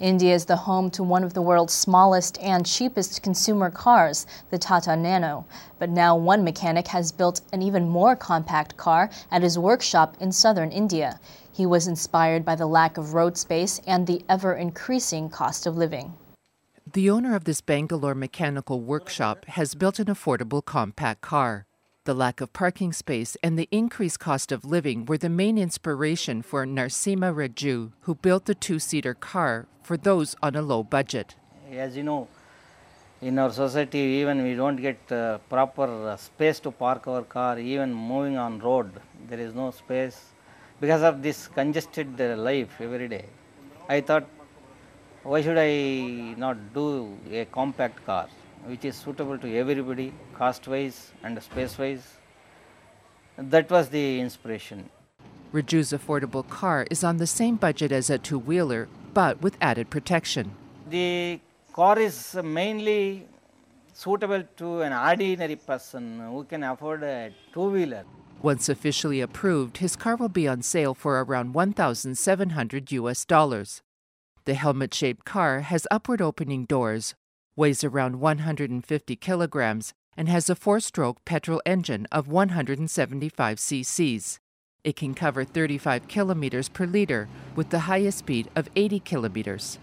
India is the home to one of the world's smallest and cheapest consumer cars, the Tata Nano. But now one mechanic has built an even more compact car at his workshop in southern India. He was inspired by the lack of road space and the ever increasing cost of living. The owner of this Bangalore mechanical workshop has built an affordable compact car. The lack of parking space and the increased cost of living were the main inspiration for Narsimha Raju, who built the two seater car for those on a low budget. As you know, in our society, even we don't get uh, proper uh, space to park our car, even moving on road, there is no space because of this congested uh, life every day. I thought, why should I not do a compact car? Which is suitable to everybody cost wise and space wise. That was the inspiration. Raju's affordable car is on the same budget as a two wheeler but with added protection. The car is mainly suitable to an ordinary person who can afford a two wheeler. Once officially approved, his car will be on sale for around 1,700 US dollars. The helmet shaped car has upward opening doors, weighs around 150 kilograms, and has a four stroke petrol engine of 175 cc's. It can cover 35 kilometers per liter with the highest speed of 80 kilometers.